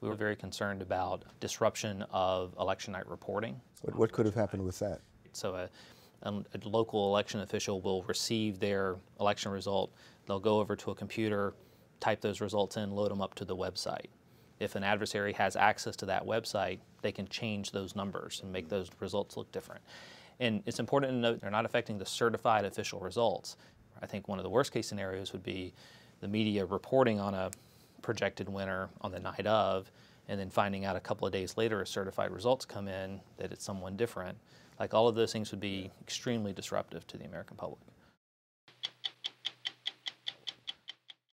We were very concerned about disruption of election night reporting. What, what could have happened with that? So a, a, a local election official will receive their election result. They'll go over to a computer, type those results in, load them up to the website. If an adversary has access to that website, they can change those numbers and make those results look different. And it's important to note they're not affecting the certified official results. I think one of the worst case scenarios would be the media reporting on a projected winner on the night of, and then finding out a couple of days later as certified results come in that it's someone different. Like all of those things would be extremely disruptive to the American public.